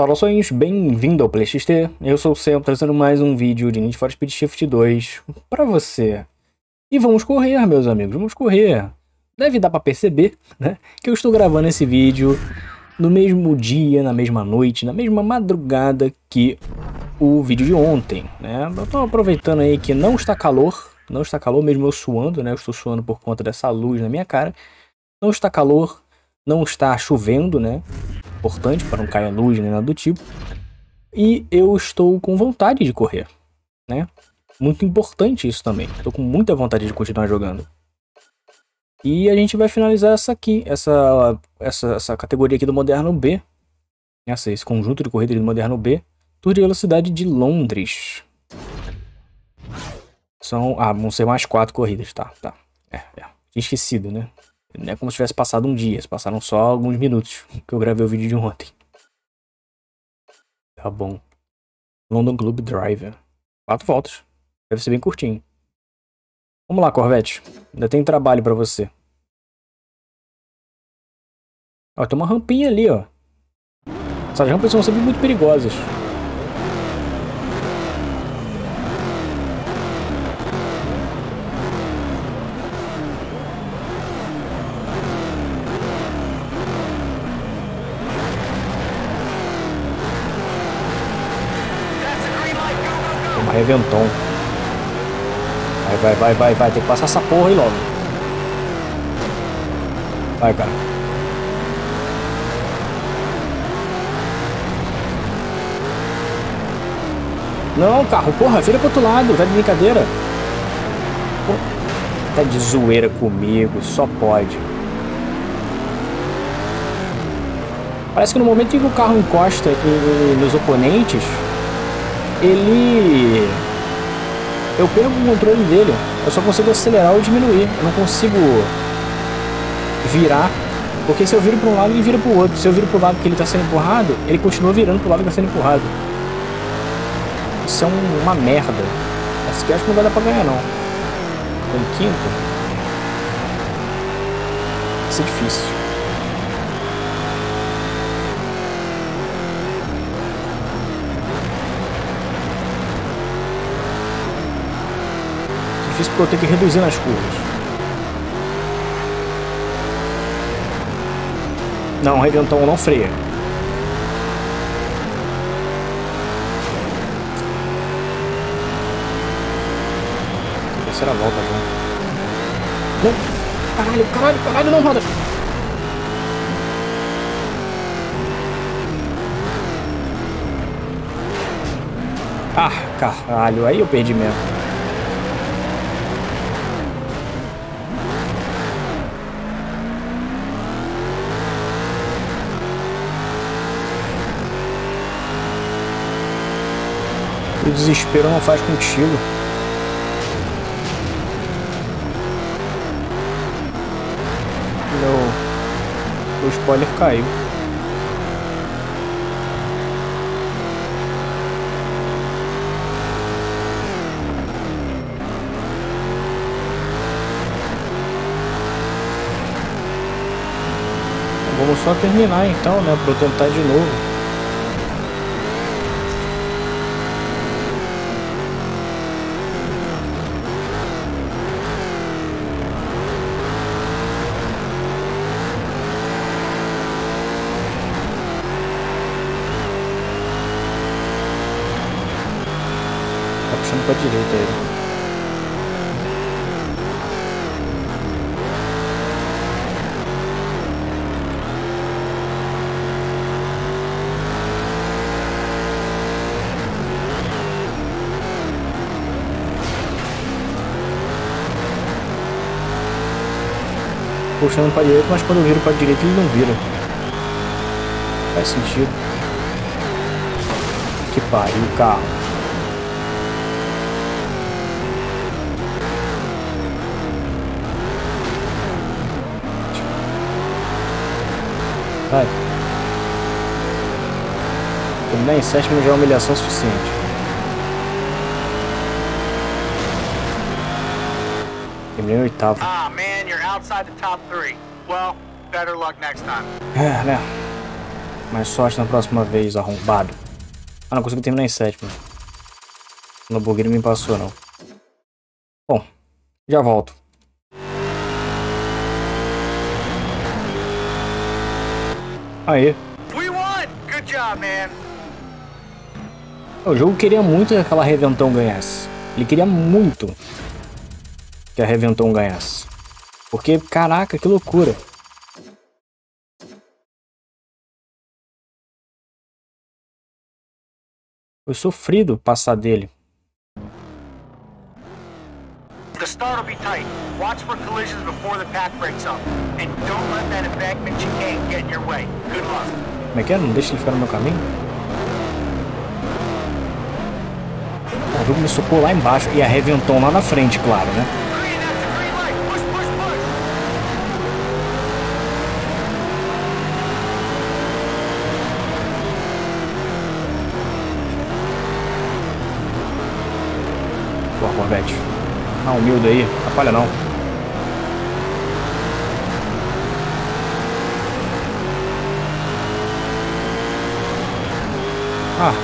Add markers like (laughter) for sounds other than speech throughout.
Saudações, bem-vindo ao PlayXT. Eu sou o Sam, trazendo mais um vídeo de Need for Speed Shift 2 para você. E vamos correr, meus amigos, vamos correr. Deve dar para perceber, né, que eu estou gravando esse vídeo no mesmo dia, na mesma noite, na mesma madrugada que o vídeo de ontem, né? Eu tô aproveitando aí que não está calor, não está calor mesmo eu suando, né? Eu estou suando por conta dessa luz na minha cara. Não está calor, não está chovendo, né? Importante para não cair a luz nem nada do tipo. E eu estou com vontade de correr, né? Muito importante isso também. Estou com muita vontade de continuar jogando. E a gente vai finalizar essa aqui, essa, essa, essa categoria aqui do Moderno B. Essa, esse conjunto de corridas do Moderno B. Tour de Velocidade de Londres. São, ah, vão ser mais quatro corridas, tá, tá. É, é. Tinha esquecido, né? Não é como se tivesse passado um dia, passaram só alguns minutos que eu gravei o vídeo de ontem. Tá bom. London Globe Driver. Quatro voltas. Deve ser bem curtinho. Vamos lá, Corvette. Ainda tem trabalho para você. Ó, tem uma rampinha ali, ó. Essas rampas são sempre muito perigosas. Reventon. Vai, vai, vai, vai, vai. Tem que passar essa porra aí logo. Vai, cara. Não, carro, porra, vira pro outro lado, tá de brincadeira. Pô, tá de zoeira comigo, só pode. Parece que no momento em que o carro encosta nos oponentes, ele... Eu perco o controle dele. Eu só consigo acelerar ou diminuir. Eu não consigo virar. Porque se eu viro para um lado, ele vira para o outro. Se eu viro para o lado que ele está sendo empurrado, ele continua virando para o lado que está sendo empurrado. Isso é um, uma merda. Essa aqui acho que não vai dar para ganhar, não. Em quinto. Vai ser difícil. Difícil porque eu tenho que reduzir nas curvas. Não, o Reventon não freia. Terceira volta agora. Não! Caralho, caralho, caralho, não roda! Ah, caralho, aí eu perdi mesmo. O desespero não faz contigo. Meu, o spoiler caiu. Vamos só terminar então, né? Pra eu tentar de novo. puxando pra direita ele. Puxando pra direita, mas quando eu viro pra direita ele não vira. Faz sentido. Que pariu, carro. Vai. Terminar em sétimo já é humilhação suficiente. Terminei em oitavo. Ah, man, you're outside the top three. Well, better luck next time. É, né? Mais sorte na próxima vez, arrombado. Ah, não consegui terminar em sétimo. No bug não me passou, não. Bom, já volto. Aí. O jogo queria muito que aquela Reventão ganhasse. Ele queria muito que a Reventão ganhasse. Porque, caraca, que loucura. Foi sofrido passar dele. The start will be tight. Watch for collisions before the pack breaks up. And don't let that embankment chicane get in your way. Good luck. Como é que é? Não deixa ele ficar no meu caminho? O jogo me socou lá embaixo e a Reventon lá na frente, claro, né? Corvette. Ah, humilde aí. Atrapalha não. Ah,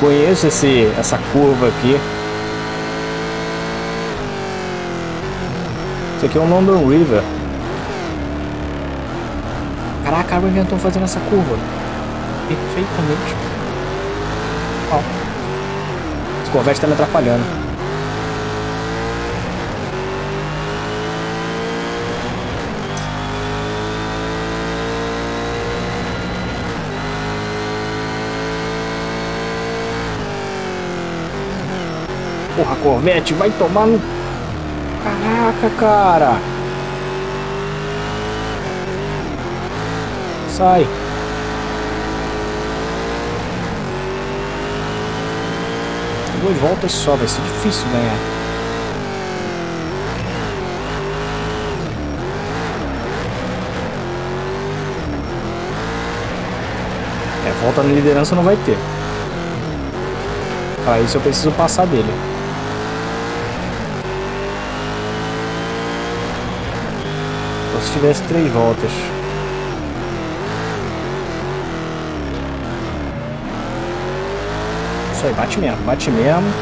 conheço esse, essa curva aqui. Isso aqui é o London River. Caraca, o inventou fazendo essa curva. Perfeitamente. Ó. Esse Corvette tá me atrapalhando. Porra, Corvette, vai tomar no... Caraca, cara. Sai. Duas voltas só, vai ser difícil ganhar. É, volta na liderança não vai ter. Para isso eu preciso passar dele. Se tivesse três voltas. Isso aí, bate mesmo, bate mesmo.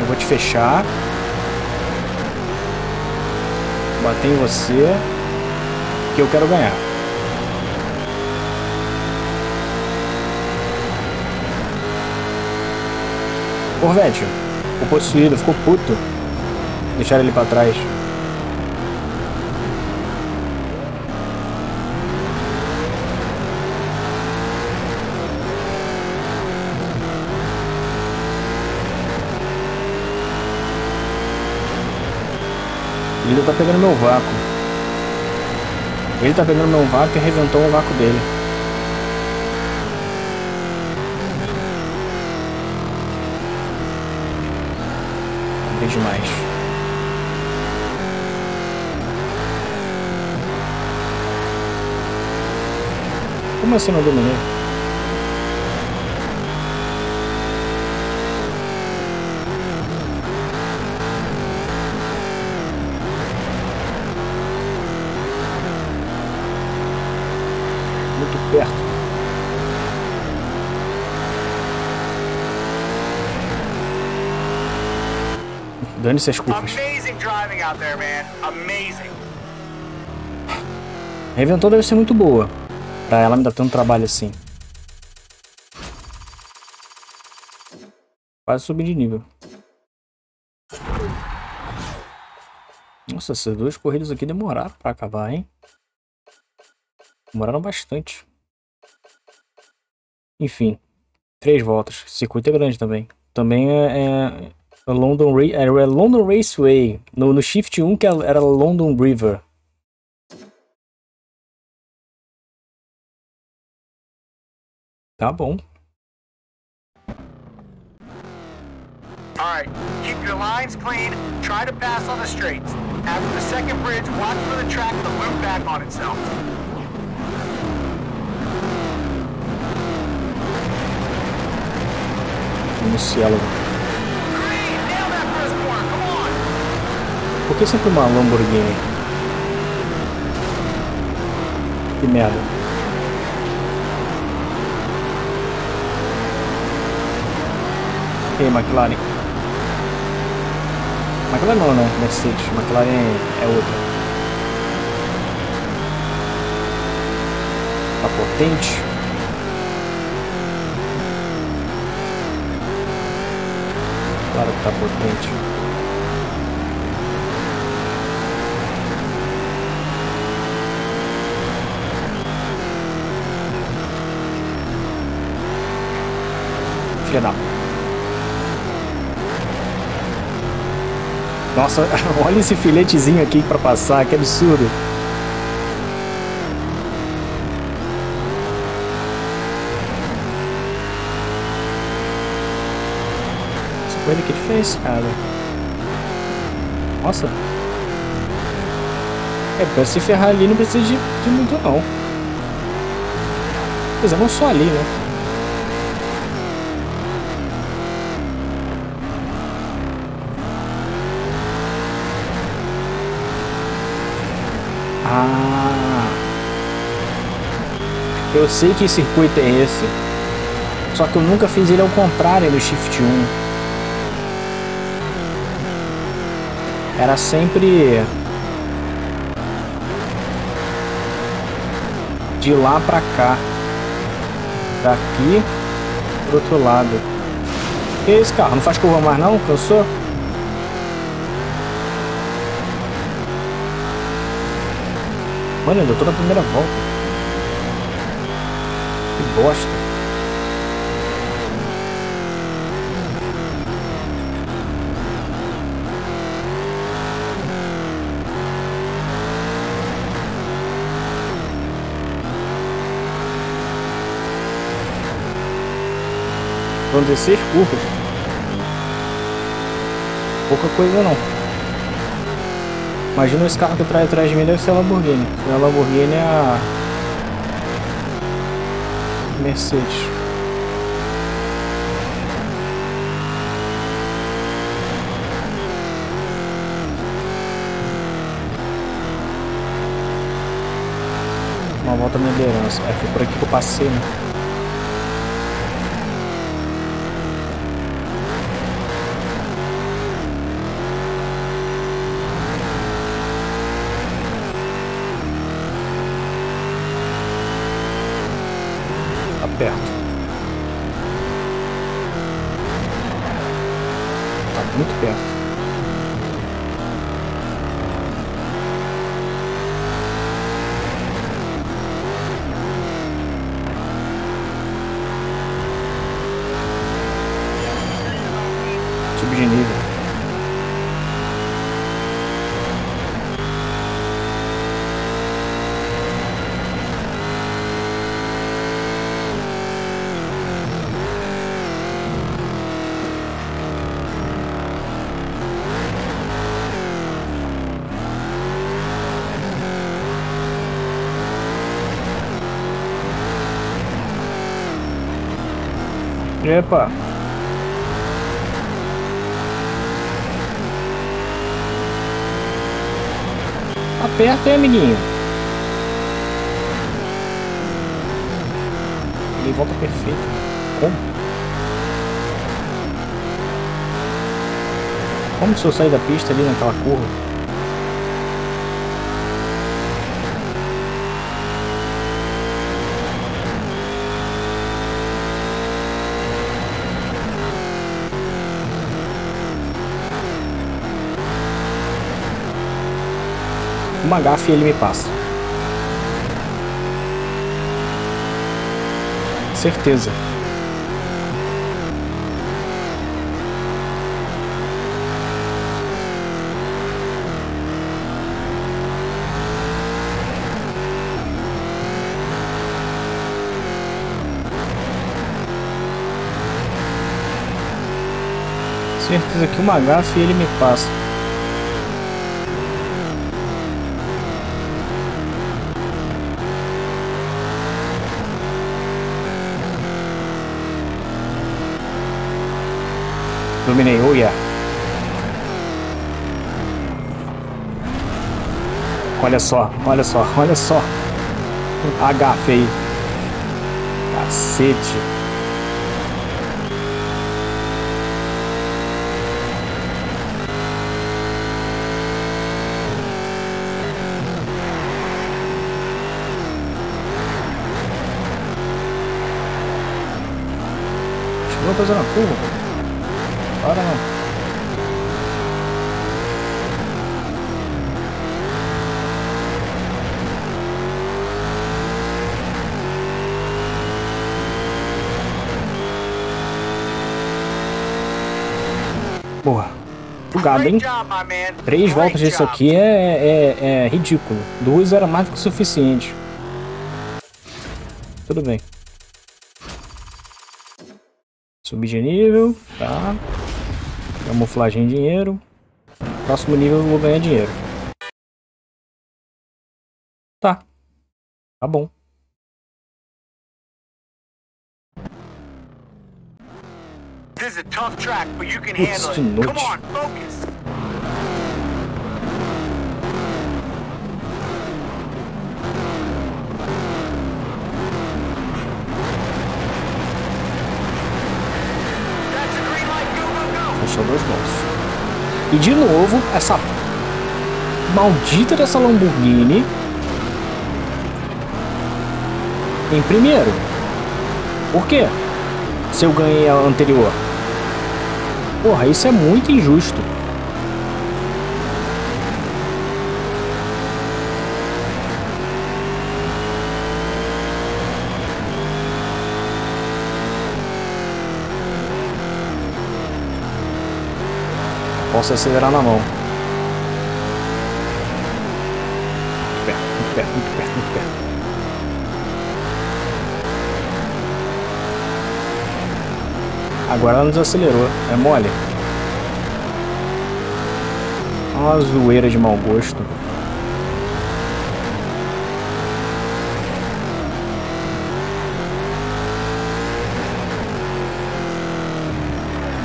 Eu vou te fechar. Bater em você. Que eu quero ganhar. Corvette, o possuído, ficou puto. Deixar ele pra trás. Ele tá pegando meu vácuo. Ele tá pegando meu vácuo e arrebentou o vácuo dele. É demais. Como assim não dominei? perto. Dane-se as curvas. A Reventor deve ser muito boa. Pra ela me dar tanto trabalho assim. Quase subir de nível. Nossa, essas duas corridas aqui demoraram pra acabar, hein? Demoraram bastante. Enfim, três voltas. Circuito é grande também. Também é, é, é London, é, é London Raceway. No, no Shift 1 que era London River. Tá bom. Alright, keep your lines clean, try to pass on the straights. After the second bridge, watch for the track to loop back on itself. no cielo. Por que sempre uma Lamborghini? Que merda. Ei, McLaren. McLaren não, né? Mercedes. McLaren é outra. Tá potente. Claro que tá potente. Filha da... Nossa, (laughs) olha esse filetezinho aqui pra passar, que absurdo. Essa coisa aqui é difícil, cara. Nossa. É, pra se ferrar ali não precisa de, de muito não. Quer dizer, não só ali, né? Ah. Eu sei que circuito é esse. Só que eu nunca fiz ele ao contrário no Shift 1. Era sempre de lá pra cá. Daqui pro outro lado. Que esse carro? Não faz curva mais não? Cansou? Mano, eu tô na primeira volta. Que bosta. Vão descer curvas. Pouca coisa não. Imagina esse carro que traz atrás de mim deve ser a Lamborghini. A Lamborghini é a Mercedes. Uma volta na liderança. É, foi por aqui que eu passei, né? Perto. Tá muito perto. Subir de nível. Epa. Aperta aí, amiguinho. Ele volta perfeito. Como? Como se eu sair da pista ali naquela curva? Uma gafe ele me passa. Certeza. Certeza que uma gafe ele me passa. Dominei, oh yeah. Olha só, olha só, olha só. aí, Cacete. Vou fazer uma curva, para não. Porra. Bugado, hein? Três voltas disso aqui é, é, é ridículo. Duas era mais do que o suficiente. Tudo bem. Subir de nível, tá. Camuflagem em dinheiro. Próximo nível eu vou ganhar dinheiro. Tá. Tá bom. This is a tough track, but you can handle it. Come on, focus. Mãos. E de novo, essa maldita dessa Lamborghini em primeiro. Por quê? Se eu ganhei a anterior. Porra, isso é muito injusto. Posso acelerar na mão. Muito perto, muito perto, muito perto, muito perto. Agora ela desacelerou. É mole. Uma zoeira de mau gosto.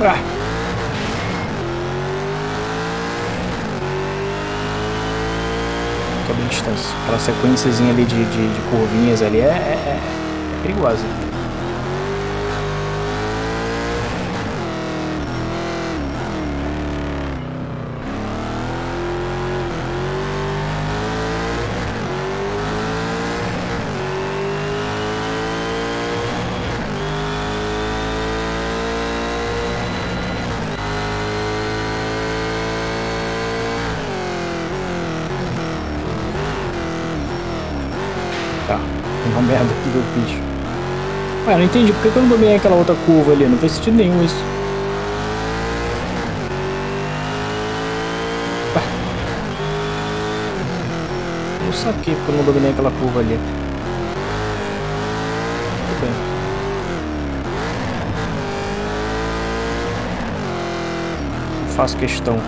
Ah. Toda distância. Aquela sequênciazinha ali de, de, de curvinhas ali é, é, é perigosa. Uma merda que eu fiz. Não entendi. Por que eu não dominei aquela outra curva ali? Não fez sentido nenhum isso. Não saquei porque eu não dominei aquela curva ali. Tudo bem. Não faço questão.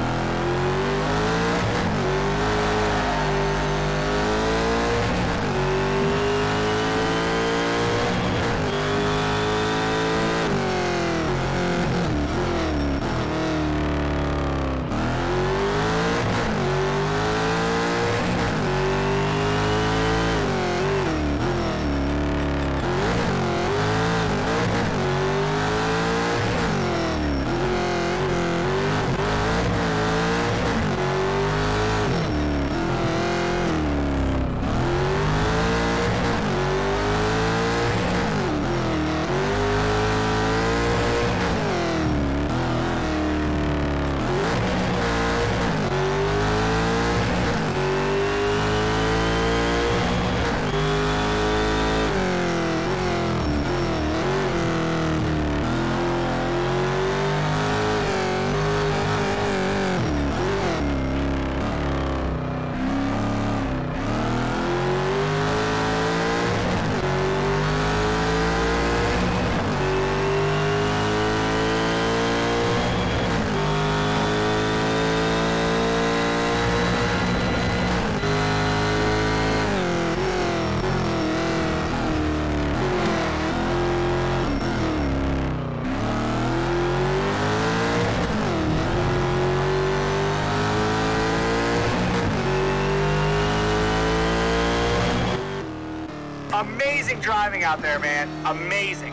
Amazing driving out there, man. Amazing.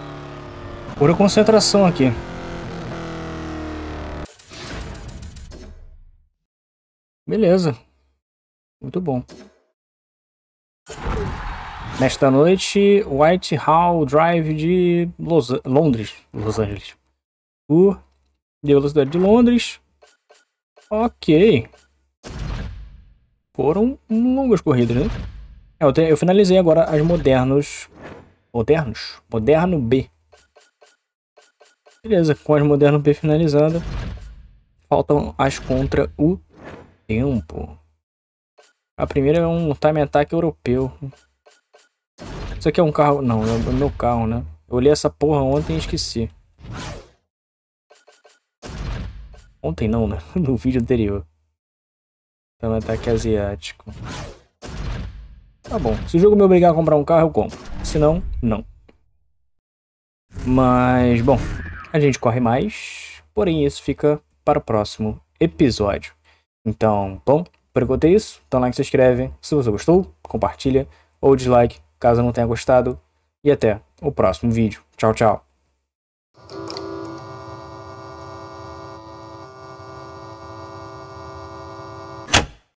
Pura concentração aqui. Beleza. Muito bom. Nesta noite, Whitehall Drive de Los... Londres. Los Angeles. por de velocidade de Londres. Ok. Foram longas corridas, né? É, eu, te, eu finalizei agora as modernos. Modernos? Moderno B. Beleza, com as moderno B finalizadas. Faltam as contra o tempo. A primeira é um time attack europeu. Isso aqui é um carro... Não, é o meu carro, né? Eu olhei essa porra ontem e esqueci. Ontem não, né? (laughs) No vídeo anterior. Time ataque asiático. Tá bom. Se o jogo me obrigar a comprar um carro, eu compro. Se não, não. Mas, bom. A gente corre mais. Porém, isso fica para o próximo episódio. Então, bom. Por enquanto é isso. Então, like, se inscreve. Se você gostou, compartilha. Ou dislike, caso não tenha gostado. E até o próximo vídeo. Tchau, tchau.